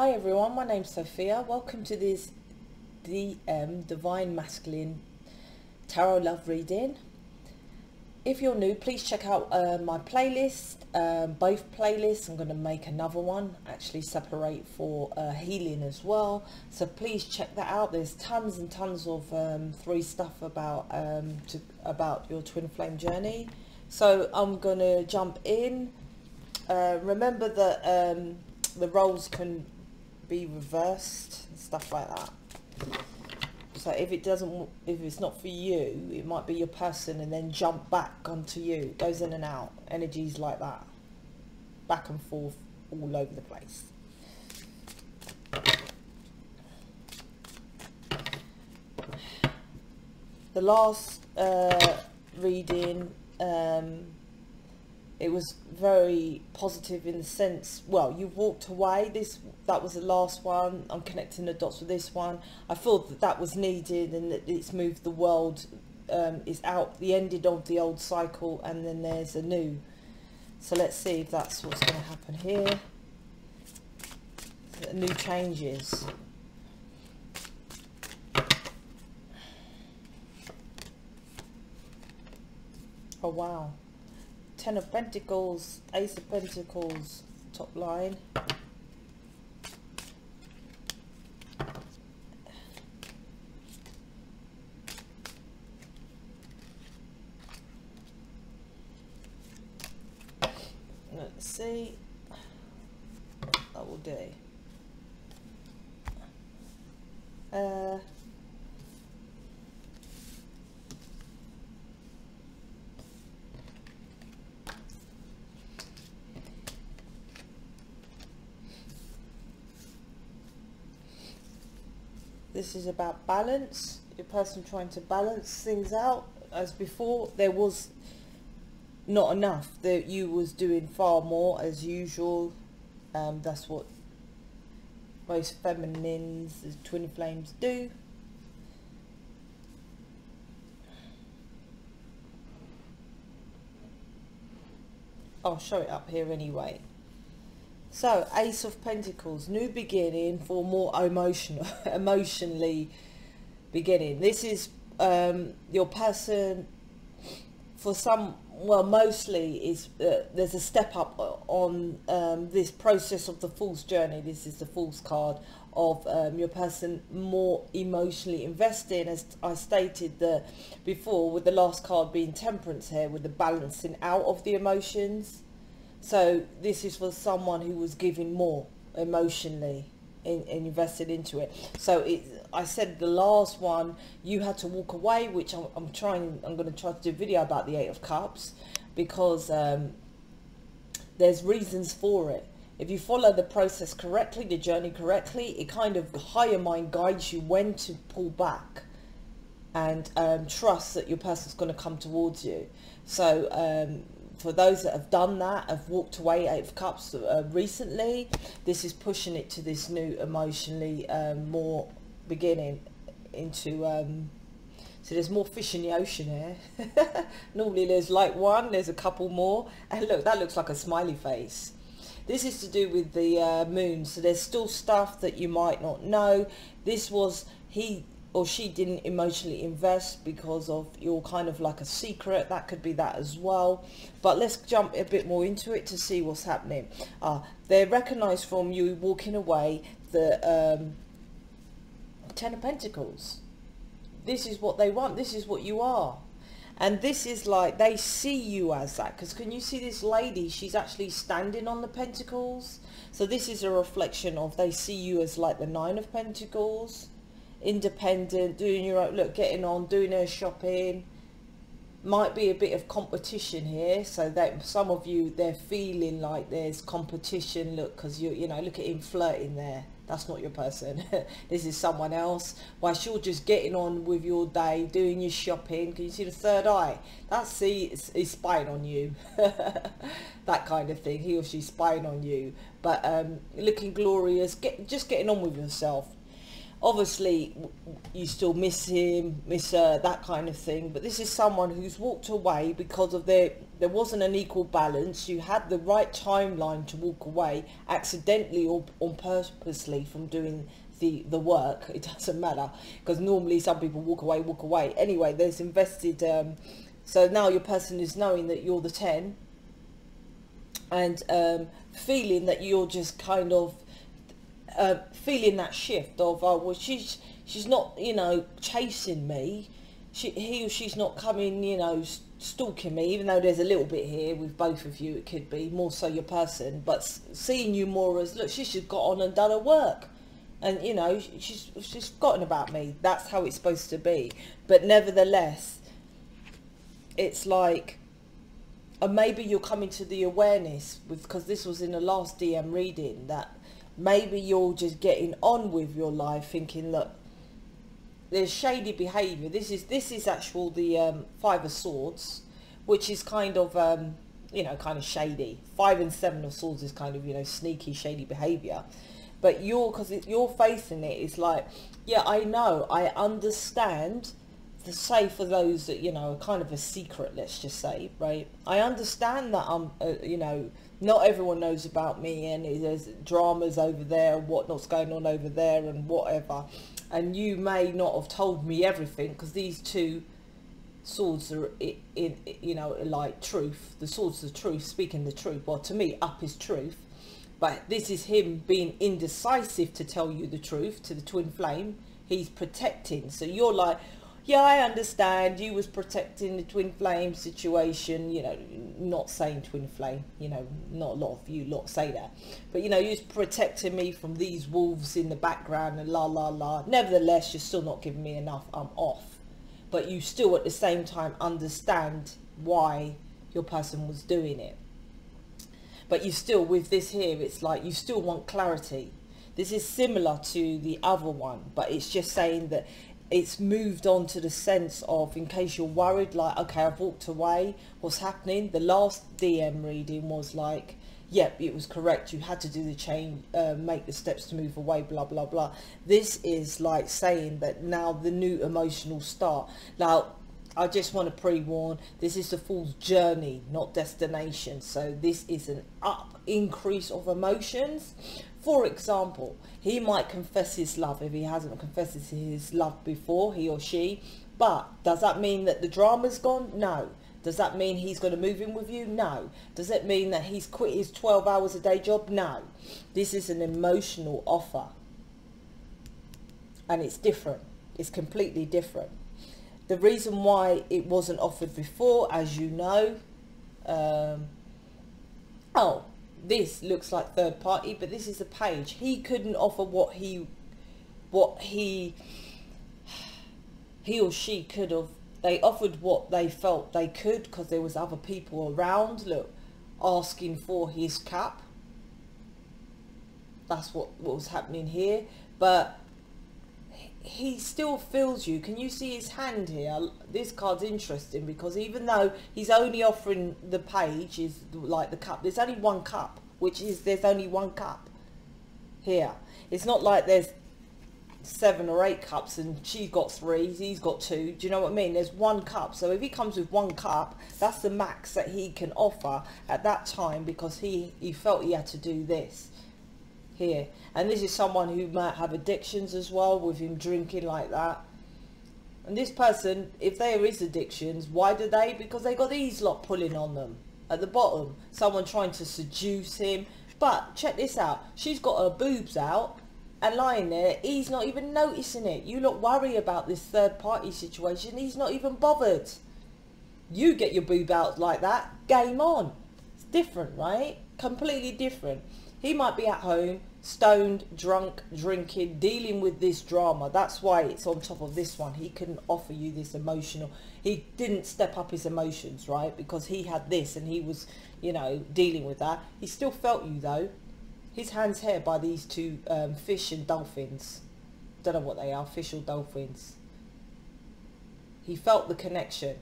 Hi everyone, my name's Sophia. Welcome to this DM Divine Masculine Tarot Love Reading. If you're new, please check out uh, my playlist, um, both playlists. I'm going to make another one, actually separate for uh, healing as well. So please check that out. There's tons and tons of um, free stuff about um, to, about your twin flame journey. So I'm going to jump in. Uh, remember that um, the roles can be reversed and stuff like that. So if it doesn't, if it's not for you, it might be your person and then jump back onto you. It goes in and out. Energies like that. Back and forth all over the place. The last uh, reading, um, it was very positive in the sense, well, you walked away. This That was the last one. I'm connecting the dots with this one. I thought that that was needed and that it's moved the world. Um, it's out the ending of the old cycle and then there's a new. So let's see if that's what's going to happen here. New changes. Oh wow. Ten of Pentacles, Ace of Pentacles, top line. Let's see. That will do. Uh, this is about balance. Your person trying to balance things out. As before there was not enough. That you was doing far more as usual. Um, that's what most feminines the twin flames do. I'll show it up here anyway so, Ace of Pentacles, new beginning for more emotional, emotionally beginning. This is um, your person, for some, well, mostly is uh, there's a step up on um, this process of the Fool's journey. This is the Fool's card of um, your person more emotionally invested, as I stated the, before, with the last card being Temperance here, with the balancing out of the emotions so this is for someone who was giving more emotionally in, invested into it. So it, I said the last one, you had to walk away, which I'm, I'm trying, I'm going to try to do a video about the Eight of Cups because um, there's reasons for it. If you follow the process correctly, the journey correctly, it kind of higher mind guides you when to pull back and um, trust that your person's going to come towards you. So um, for those that have done that, have walked away Eight of Cups uh, recently, this is pushing it to this new emotionally um, more beginning into, um, so there's more fish in the ocean here. Normally there's like one, there's a couple more. And look, that looks like a smiley face. This is to do with the uh, moon, so there's still stuff that you might not know. This was, he or she didn't emotionally invest because of your kind of like a secret that could be that as well. But let's jump a bit more into it to see what's happening. Uh, they recognize from you walking away the um, ten of pentacles. This is what they want this is what you are. And this is like they see you as that. Because can you see this lady? She's actually standing on the pentacles. So this is a reflection of they see you as like the nine of pentacles independent, doing your own, look, getting on, doing her shopping. Might be a bit of competition here, so that some of you, they're feeling like there's competition, look, because you, you know, look at him flirting there. That's not your person. this is someone else. Whilst you're just getting on with your day, doing your shopping. Can you see the third eye? That's the, he's spying on you. that kind of thing. He or she's spying on you. But um, looking glorious, get, just getting on with yourself obviously you still miss him, miss her, that kind of thing. But this is someone who's walked away because of their there wasn't an equal balance. You had the right timeline to walk away, accidentally or on purposely from doing the the work. It doesn't matter because normally some people walk away, walk away. Anyway, there's invested. Um, so now your person is knowing that you're the ten, and um, feeling that you're just kind of uh, feeling that shift of oh well she's she's not you know chasing me. She he or she's not coming you know stalking me even though there's a little bit here with both of you it could be more so your person. But seeing you more as look she's just got on and done her work. And you know she's she's forgotten about me. That's how it's supposed to be. But nevertheless it's like and maybe you're coming to the awareness with because this was in the last DM reading that maybe you're just getting on with your life thinking that there's shady behavior. This is this is actual the um, five of swords which is kind of um, you know kind of shady. Five and seven of swords is kind of you know sneaky shady behavior. But you're because you're facing it it's like yeah i know i understand say for those that you know are kind of a secret let's just say right? I understand that i'm uh, you know not everyone knows about me and there's dramas over there what's going on over there and whatever. And you may not have told me everything because these two swords are in, in, you know like truth. The swords of truth speaking the truth. Well to me up is truth. But this is him being indecisive to tell you the truth to the twin flame. He's protecting. So you're like yeah, I understand you was protecting the twin flame situation, you know, not saying twin flame, you know, not a lot of you lot say that. But, you know, you're protecting me from these wolves in the background and la, la, la. Nevertheless, you're still not giving me enough. I'm off. But you still at the same time understand why your person was doing it. But you still, with this here, it's like you still want clarity. This is similar to the other one, but it's just saying that it's moved on to the sense of in case you're worried like okay I've walked away what's happening? The last DM reading was like yep it was correct you had to do the change uh, make the steps to move away blah blah blah. This is like saying that now the new emotional start. Now I just want to pre-warn this is the fool's journey not destination so this is an up increase of emotions for example, he might confess his love if he hasn't confessed his love before, he or she. But does that mean that the drama's gone? No. Does that mean he's going to move in with you? No. Does it mean that he's quit his 12 hours a day job? No. This is an emotional offer. And it's different. It's completely different. The reason why it wasn't offered before, as you know, um, oh, this looks like third party, but this is a page. He couldn't offer what he, what he, he or she could have. They offered what they felt they could because there was other people around. Look, asking for his cap. That's what, what was happening here. But he still feels you. Can you see his hand here? This card's interesting because even though he's only offering the page is like the cup, there's only one cup, which is there's only one cup here. It's not like there's seven or eight cups and she's got three, he's got two. Do you know what I mean? There's one cup. So if he comes with one cup, that's the max that he can offer at that time because he, he felt he had to do this here. And this is someone who might have addictions as well with him drinking like that. And this person, if there is addictions, why do they? Because they got these lot pulling on them at the bottom. Someone trying to seduce him. But check this out. She's got her boobs out and lying there. He's not even noticing it. You look worry about this third party situation. He's not even bothered. You get your boob out like that. Game on. It's different, right? Completely different. He might be at home stoned, drunk, drinking, dealing with this drama. That's why it's on top of this one. He couldn't offer you this emotional. He didn't step up his emotions, right? Because he had this and he was, you know, dealing with that. He still felt you though. His hands here by these two um, fish and dolphins. Don't know what they are, fish or dolphins. He felt the connection.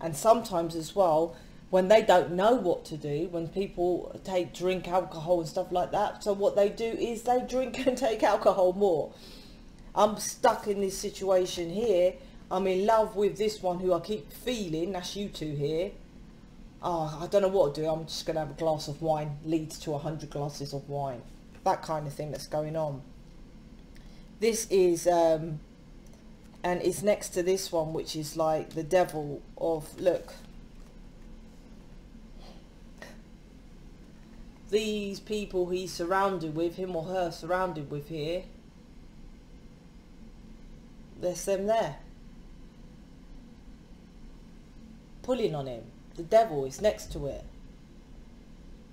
And sometimes as well, when they don't know what to do, when people take drink alcohol and stuff like that. So what they do is they drink and take alcohol more. I'm stuck in this situation here. I'm in love with this one who I keep feeling. That's you two here. Oh, I don't know what to do. I'm just going to have a glass of wine. Leads to a hundred glasses of wine. That kind of thing that's going on. This is, um, and it's next to this one, which is like the devil of, look. These people he's surrounded with, him or her surrounded with here, there's them there. Pulling on him. The devil is next to it.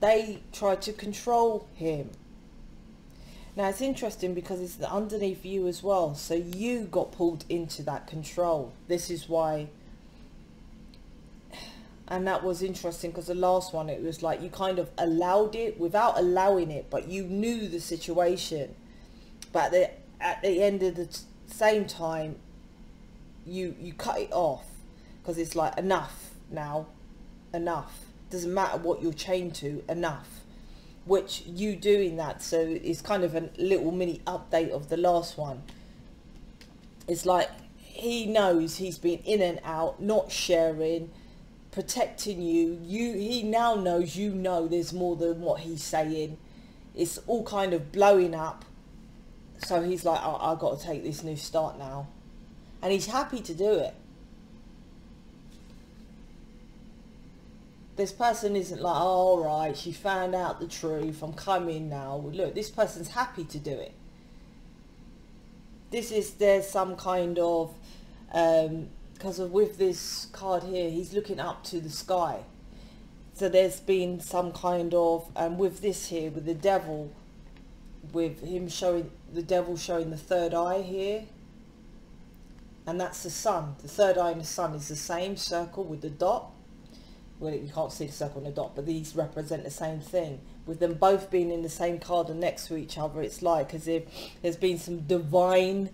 They try to control him. Now it's interesting because it's underneath you as well. So you got pulled into that control. This is why and that was interesting because the last one it was like you kind of allowed it without allowing it but you knew the situation. But at the, at the end of the same time you you cut it off because it's like enough now enough. Doesn't matter what you're chained to enough. Which you doing that so it's kind of a little mini update of the last one. It's like he knows he's been in and out not sharing protecting you. You he now knows you know there's more than what he's saying. It's all kind of blowing up. So he's like oh, I've got to take this new start now. And he's happy to do it. This person isn't like, oh, all right, she found out the truth, I'm coming now. Look, this person's happy to do it. This is, there's some kind of, um, because of with this card here, he's looking up to the sky. So there's been some kind of, and with this here, with the devil, with him showing, the devil showing the third eye here. And that's the sun. The third eye and the sun is the same circle with the dot well you can't see the circle and the dot but these represent the same thing with them both being in the same card and next to each other it's like as if there's been some divine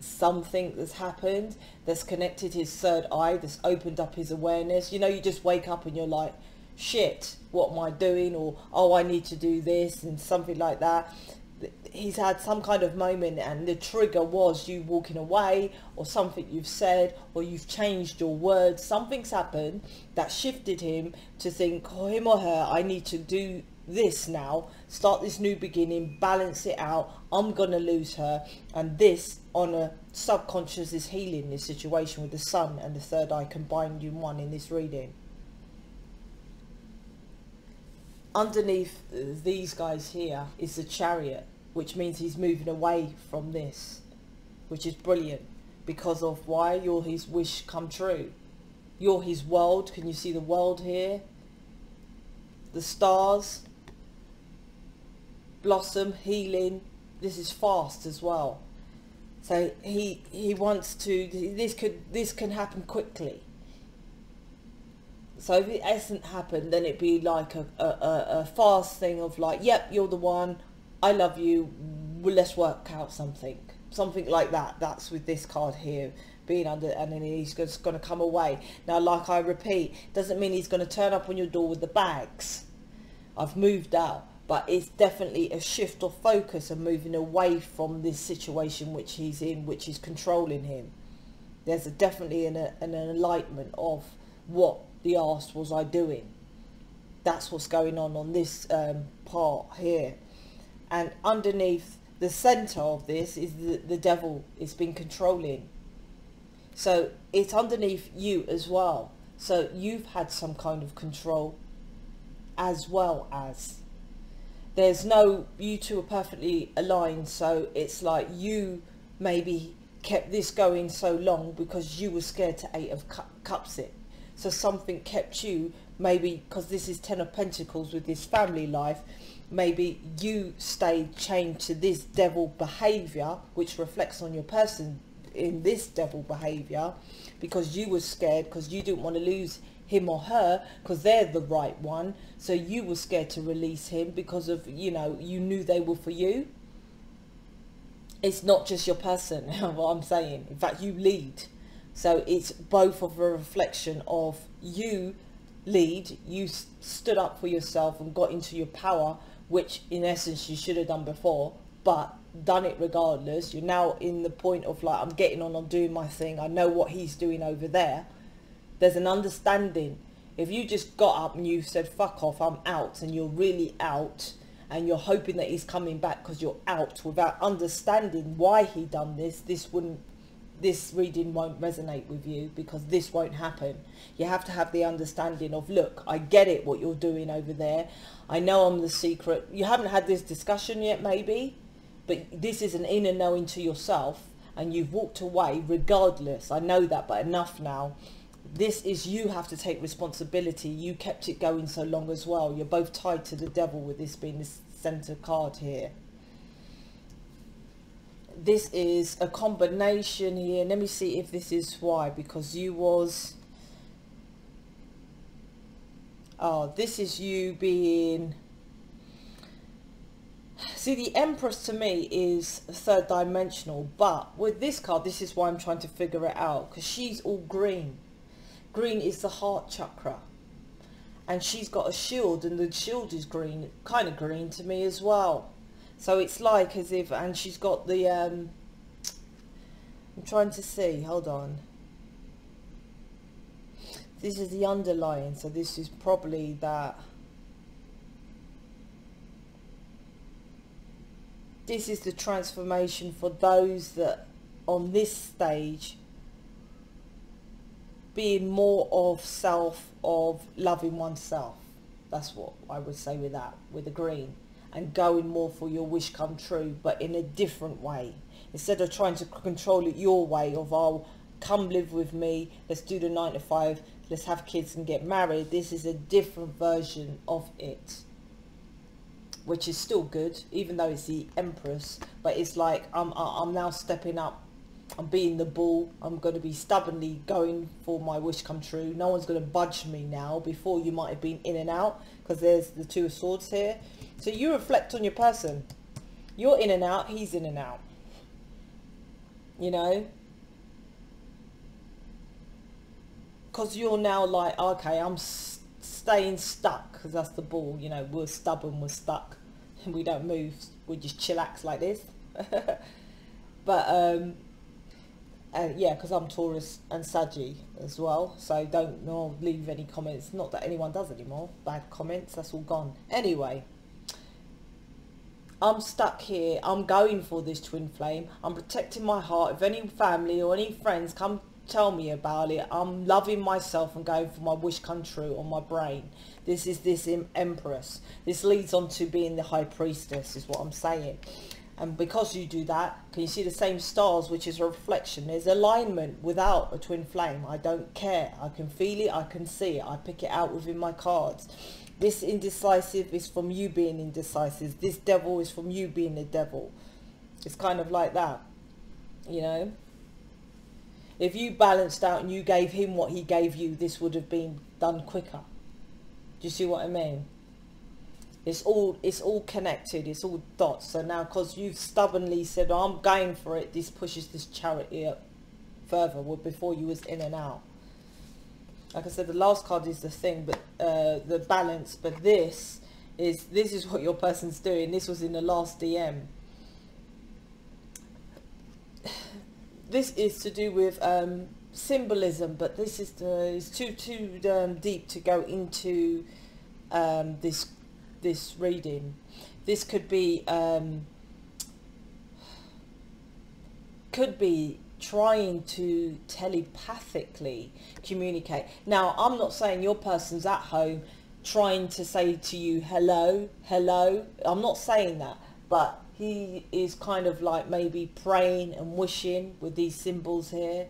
something that's happened that's connected his third eye that's opened up his awareness. You know you just wake up and you're like shit what am I doing? Or oh I need to do this and something like that. He's had some kind of moment and the trigger was you walking away or something you've said or you've changed your words. Something's happened that shifted him to think oh, him or her I need to do this now. Start this new beginning balance it out. I'm gonna lose her. And this on a subconscious is healing this situation with the sun and the third eye combined in one in this reading. Underneath these guys here is the chariot which means he's moving away from this which is brilliant. Because of why? You're his wish come true. You're his world. Can you see the world here? The stars blossom healing this is fast as well so he he wants to this could this can happen quickly so if it hasn't happened, then it'd be like a, a, a fast thing of like, yep, you're the one, I love you, well, let's work out something. Something like that. That's with this card here being under and then he's just going to come away. Now, like I repeat, doesn't mean he's going to turn up on your door with the bags. I've moved out. But it's definitely a shift of focus and moving away from this situation which he's in, which is controlling him. There's a, definitely an, an enlightenment of what the arse was I doing? That's what's going on on this um, part here. And underneath the center of this is the, the devil it's been controlling. So it's underneath you as well. So you've had some kind of control as well as there's no you two are perfectly aligned so it's like you maybe kept this going so long because you were scared to eight of cups it. So something kept you maybe because this is ten of pentacles with this family life maybe you stayed chained to this devil behavior which reflects on your person in this devil behavior because you were scared because you didn't want to lose him or her because they're the right one so you were scared to release him because of you know you knew they were for you it's not just your person what i'm saying in fact you lead so it's both of a reflection of you lead, you stood up for yourself and got into your power, which in essence you should have done before. but done it regardless. You're now in the point of like, I'm getting on, I'm doing my thing. I know what he's doing over there. There's an understanding. If you just got up and you said, fuck off, I'm out, and you're really out, and you're hoping that he's coming back because you're out without understanding why he done this, this wouldn't this reading won't resonate with you because this won't happen. You have to have the understanding of, look, I get it what you're doing over there. I know I'm the secret. You haven't had this discussion yet, maybe, but this is an inner knowing to yourself and you've walked away regardless. I know that, but enough now. This is you have to take responsibility. You kept it going so long as well. You're both tied to the devil with this being the center card here this is a combination here let me see if this is why because you was oh this is you being see the empress to me is third dimensional but with this card this is why i'm trying to figure it out because she's all green green is the heart chakra and she's got a shield and the shield is green kind of green to me as well so it's like as if, and she's got the, um, I'm trying to see, hold on. This is the underlying, so this is probably that. This is the transformation for those that on this stage being more of self, of loving oneself. That's what I would say with that, with the green and going more for your wish come true, but in a different way. Instead of trying to control it your way of, oh, come live with me, let's do the nine to five, let's have kids and get married. This is a different version of it, which is still good, even though it's the Empress. But it's like I'm, I'm now stepping up. I'm being the bull. I'm going to be stubbornly going for my wish come true. No one's going to budge me now. Before you might have been in and out because there's the two of swords here. So you reflect on your person. You're in and out, he's in and out. You know? Because you're now like, okay, I'm staying stuck because that's the ball. You know, we're stubborn, we're stuck. And we don't move. We just chillax like this. but, um, and yeah, because I'm Taurus and Saggy as well. So don't no, leave any comments. Not that anyone does anymore. Bad comments, that's all gone. Anyway. I'm stuck here. I'm going for this twin flame. I'm protecting my heart. If any family or any friends come tell me about it, I'm loving myself and going for my wish come true on my brain. This is this empress. This leads on to being the high priestess is what I'm saying. And because you do that, can you see the same stars, which is a reflection? There's alignment without a twin flame. I don't care. I can feel it. I can see it. I pick it out within my cards. This indecisive is from you being indecisive. This devil is from you being the devil. It's kind of like that, you know. If you balanced out and you gave him what he gave you, this would have been done quicker. Do you see what I mean? It's all it's all connected. It's all dots. So now, because you've stubbornly said, oh, "I'm going for it," this pushes this chariot up further. Well, before you was in and out like I said, the last card is the thing, but uh, the balance. But this is this is what your person's doing. This was in the last DM. This is to do with um, symbolism, but this is the, is too too um, deep to go into um, this this reading. This could be um, could be trying to telepathically communicate. Now, I'm not saying your person's at home trying to say to you, hello, hello. I'm not saying that, but he is kind of like maybe praying and wishing with these symbols here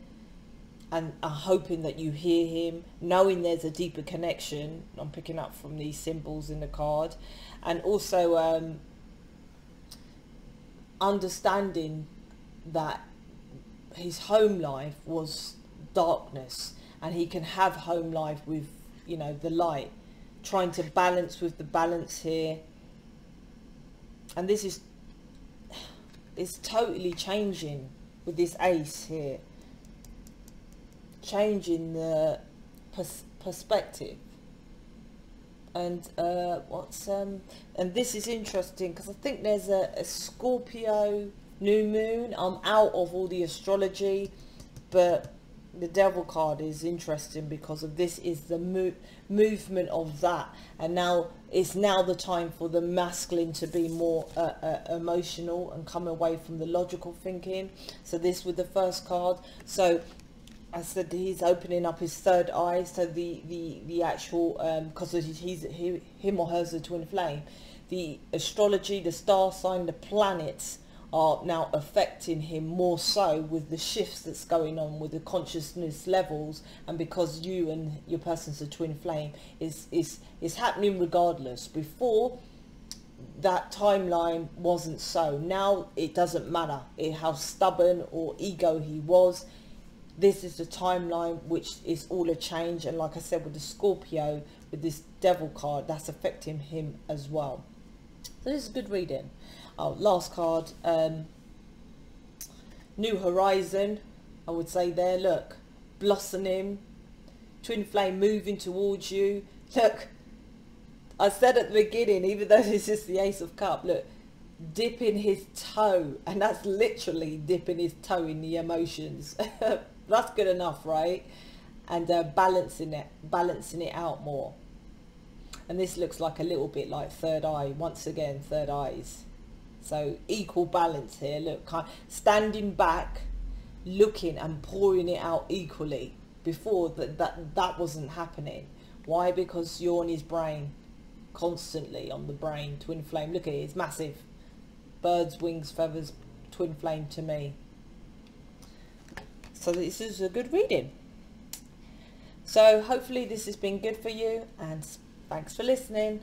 and are hoping that you hear him, knowing there's a deeper connection. I'm picking up from these symbols in the card. And also um, understanding that his home life was darkness and he can have home life with you know the light trying to balance with the balance here and this is is totally changing with this ace here changing the pers perspective. And uh, what's um and this is interesting because I think there's a, a Scorpio new moon. I'm out of all the astrology, but the devil card is interesting because of this is the mo- movement of that. And now it's now the time for the masculine to be more uh, uh, emotional and come away from the logical thinking. So this with the first card. So I said he's opening up his third eye so the the the actual because um, he's he, him or her's a twin flame. The astrology the star sign the planets are now affecting him more so with the shifts that's going on with the consciousness levels and because you and your person's a twin flame is is is happening regardless. Before that timeline wasn't so. Now it doesn't matter it, how stubborn or ego he was this is the timeline which is all a change and like i said with the scorpio with this devil card that's affecting him as well so this is good reading Oh, last card. Um, New Horizon. I would say there. Look, blossoming. Twin flame moving towards you. Look, I said at the beginning, even though this is the Ace of Cup, look, dipping his toe, and that's literally dipping his toe in the emotions. that's good enough, right? And uh, balancing it, balancing it out more. And this looks like a little bit like third eye. Once again, third eyes. So equal balance here. Look, standing back, looking and pouring it out equally. Before that, that that wasn't happening. Why? Because you're on his brain, constantly on the brain. Twin flame. Look at it. It's massive. Birds, wings, feathers. Twin flame to me. So this is a good reading. So hopefully this has been good for you and thanks for listening.